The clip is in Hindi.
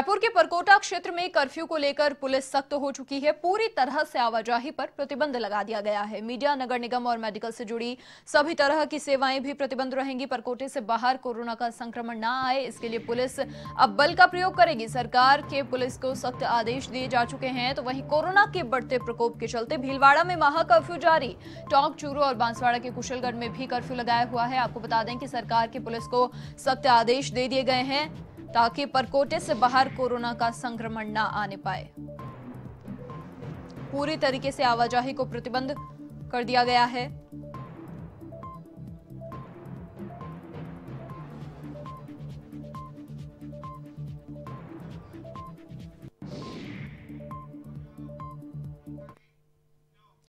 रायपुर के परकोटा क्षेत्र में कर्फ्यू को लेकर पुलिस सख्त हो चुकी है। पूरी तरह से आवाजाही पर प्रतिबंध लगा दिया गया है। मीडिया, नगर निगम और मेडिकल से जुड़ी सभी तरह की सेवाएँ भी प्रतिबंध रहेंगी। परकोटे से बाहर कोरोना का संक्रमण ना आए, इसके लिए पुलिस अब बल का प्रयोग करेगी। सरकार के पुलिस को सख्त आदेश दिए जा चुके हैं तो वहीं कोरोना के बढ़ते प्रकोप के चलते भीलवाड़ा में महा कर्फ्यू जारी। टोंक, चूरू और बांसवाड़ा के कुशलगढ़ में भी कर्फ्यू लगाया हुआ है। आपको बता दें कि सरकार के पुलिस को सख्त आदेश दे दिए गए हैं। ताकि परकोटे से बाहर कोरोना का संक्रमण न आने पाए। पूरी तरीके से आवाजाही को प्रतिबंध कर दिया गया है।